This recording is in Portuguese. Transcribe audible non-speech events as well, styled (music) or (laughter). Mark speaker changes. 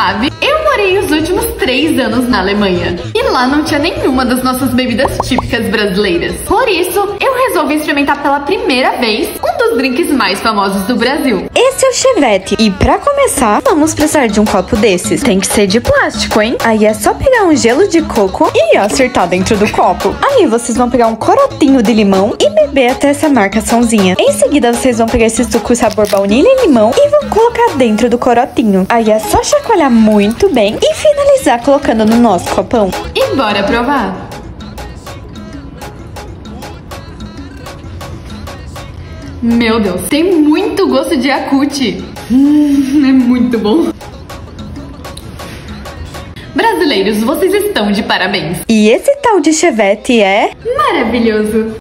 Speaker 1: sabe, eu morei os últimos três anos na Alemanha. E lá não tinha nenhuma das nossas bebidas típicas brasileiras. Por isso, eu resolvi experimentar pela primeira vez um dos drinks mais famosos do Brasil.
Speaker 2: Esse é o chevette. E pra começar, vamos precisar de um copo desses. Tem que ser de plástico, hein? Aí é só pegar um gelo de coco e acertar dentro do copo. Aí vocês vão pegar um corotinho de limão e até essa marcaçãozinha. Em seguida, vocês vão pegar esse suco sabor baunilha e limão e vão colocar dentro do corotinho. Aí é só chacoalhar muito bem e finalizar colocando no nosso copão.
Speaker 1: E bora provar! Meu Deus, tem muito gosto de Yakut. Hum, (laughs) é muito bom. Brasileiros, vocês estão de parabéns.
Speaker 2: E esse tal de chevette é...
Speaker 1: Maravilhoso.